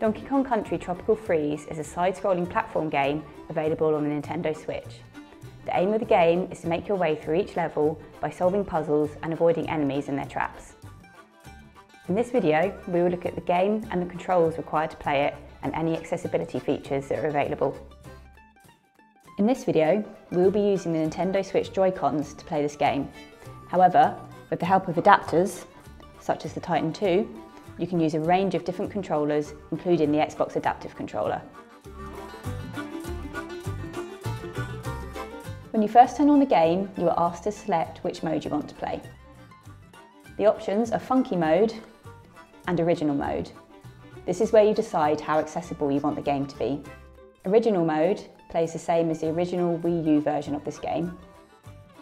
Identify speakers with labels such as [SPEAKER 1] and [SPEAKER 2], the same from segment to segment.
[SPEAKER 1] Donkey Kong Country Tropical Freeze is a side-scrolling platform game available on the Nintendo Switch. The aim of the game is to make your way through each level by solving puzzles and avoiding enemies and their traps. In this video, we will look at the game and the controls required to play it and any accessibility features that are available. In this video, we will be using the Nintendo Switch Joy-Cons to play this game. However, with the help of adapters, such as the Titan 2, you can use a range of different controllers, including the Xbox Adaptive Controller. When you first turn on the game, you are asked to select which mode you want to play. The options are Funky Mode and Original Mode. This is where you decide how accessible you want the game to be. Original Mode plays the same as the original Wii U version of this game.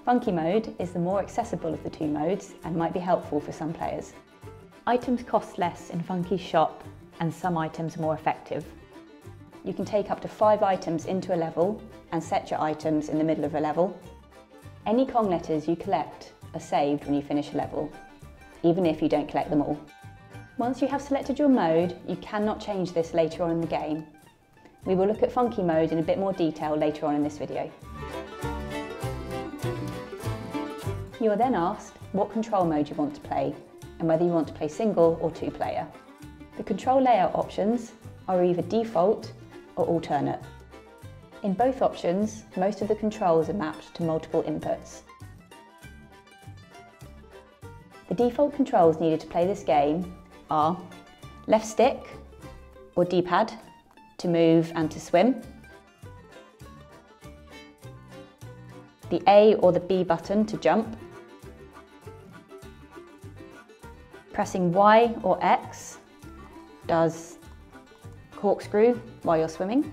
[SPEAKER 1] Funky Mode is the more accessible of the two modes and might be helpful for some players. Items cost less in Funky's shop and some items are more effective. You can take up to five items into a level and set your items in the middle of a level. Any Kong letters you collect are saved when you finish a level, even if you don't collect them all. Once you have selected your mode, you cannot change this later on in the game. We will look at Funky mode in a bit more detail later on in this video. You are then asked what control mode you want to play and whether you want to play single or two player. The control layout options are either default or alternate. In both options, most of the controls are mapped to multiple inputs. The default controls needed to play this game are left stick or D-pad to move and to swim, the A or the B button to jump, Pressing Y or X does corkscrew while you're swimming.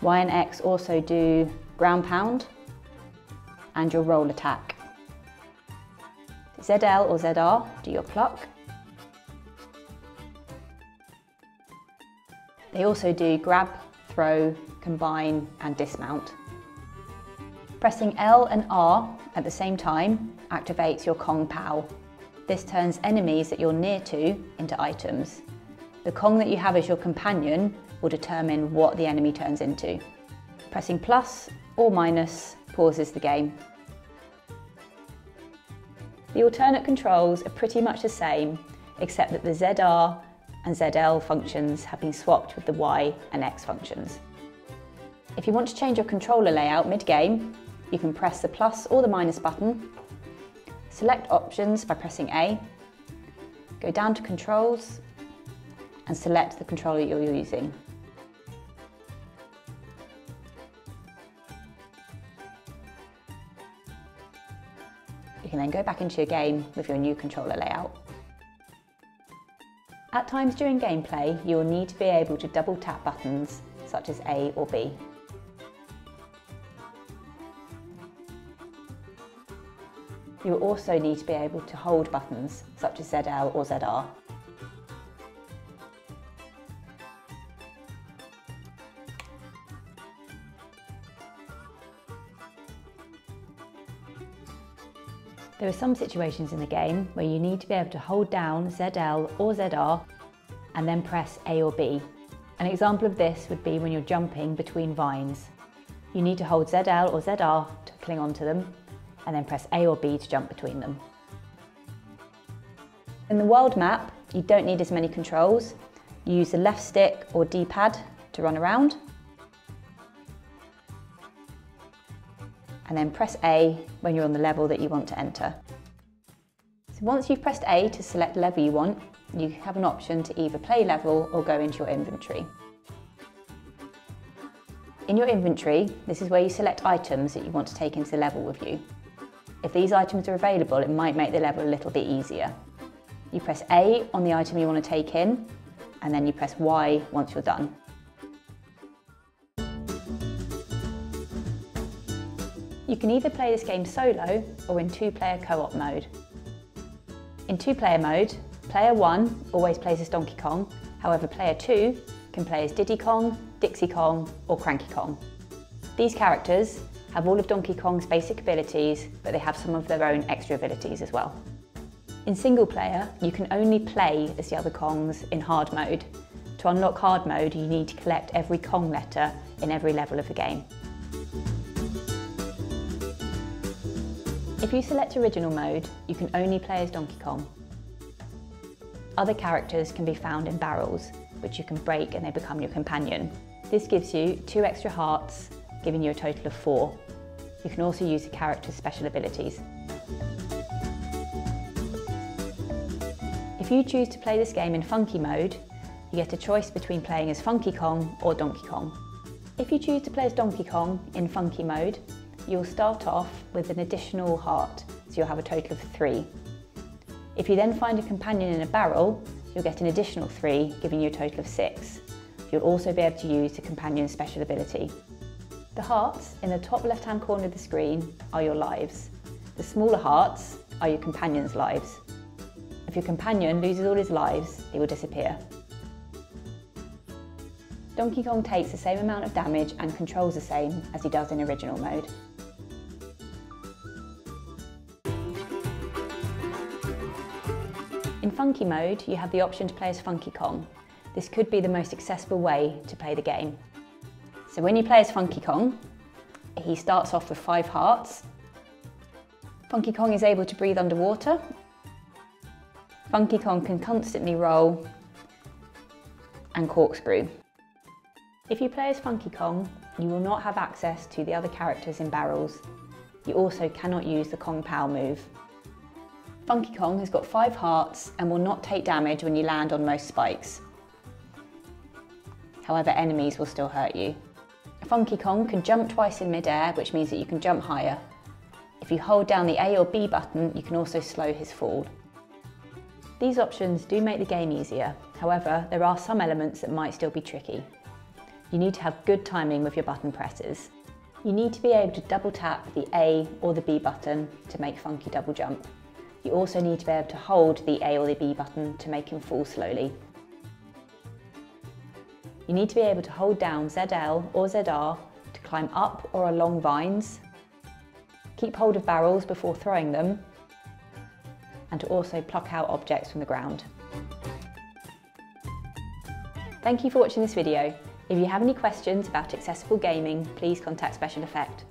[SPEAKER 1] Y and X also do ground pound and your roll attack. ZL or ZR do your pluck. They also do grab, throw, combine and dismount. Pressing L and R at the same time activates your Kong Pow this turns enemies that you're near to into items. The Kong that you have as your companion will determine what the enemy turns into. Pressing plus or minus pauses the game. The alternate controls are pretty much the same, except that the ZR and ZL functions have been swapped with the Y and X functions. If you want to change your controller layout mid-game, you can press the plus or the minus button Select options by pressing A, go down to controls and select the controller you're using. You can then go back into your game with your new controller layout. At times during gameplay, you will need to be able to double tap buttons such as A or B. You will also need to be able to hold buttons such as ZL or ZR. There are some situations in the game where you need to be able to hold down ZL or ZR and then press A or B. An example of this would be when you're jumping between vines. You need to hold ZL or ZR to cling onto them and then press A or B to jump between them. In the world map, you don't need as many controls. You use the left stick or D-pad to run around. And then press A when you're on the level that you want to enter. So once you've pressed A to select the level you want, you have an option to either play level or go into your inventory. In your inventory, this is where you select items that you want to take into the level with you. If these items are available, it might make the level a little bit easier. You press A on the item you want to take in, and then you press Y once you're done. You can either play this game solo or in two-player co-op mode. In two-player mode, player 1 always plays as Donkey Kong, however player 2 can play as Diddy Kong, Dixie Kong or Cranky Kong. These characters have all of Donkey Kong's basic abilities, but they have some of their own extra abilities as well. In single player, you can only play as the other Kongs in hard mode, To unlock hard mode, you need to collect every Kong letter in every level of the game. If you select original mode, you can only play as Donkey Kong. Other characters can be found in barrels, which you can break and they become your companion. This gives you two extra hearts, giving you a total of four. You can also use the character's special abilities. If you choose to play this game in Funky mode, you get a choice between playing as Funky Kong or Donkey Kong. If you choose to play as Donkey Kong in Funky mode, you'll start off with an additional heart, so you'll have a total of three. If you then find a companion in a barrel, you'll get an additional three, giving you a total of six. You'll also be able to use the companion's special ability. The hearts in the top left-hand corner of the screen are your lives. The smaller hearts are your companion's lives. If your companion loses all his lives, he will disappear. Donkey Kong takes the same amount of damage and controls the same as he does in original mode. In Funky mode, you have the option to play as Funky Kong. This could be the most accessible way to play the game. So when you play as Funky Kong, he starts off with five hearts. Funky Kong is able to breathe underwater. Funky Kong can constantly roll and corkscrew. If you play as Funky Kong, you will not have access to the other characters in barrels. You also cannot use the Kong Pow move. Funky Kong has got five hearts and will not take damage when you land on most spikes. However, enemies will still hurt you. Funky Kong can jump twice in midair, which means that you can jump higher. If you hold down the A or B button, you can also slow his fall. These options do make the game easier. However, there are some elements that might still be tricky you need to have good timing with your button presses. You need to be able to double tap the A or the B button to make Funky double jump. You also need to be able to hold the A or the B button to make him fall slowly. You need to be able to hold down ZL or ZR to climb up or along vines, keep hold of barrels before throwing them, and to also pluck out objects from the ground. Thank you for watching this video. If you have any questions about accessible gaming, please contact Special Effect.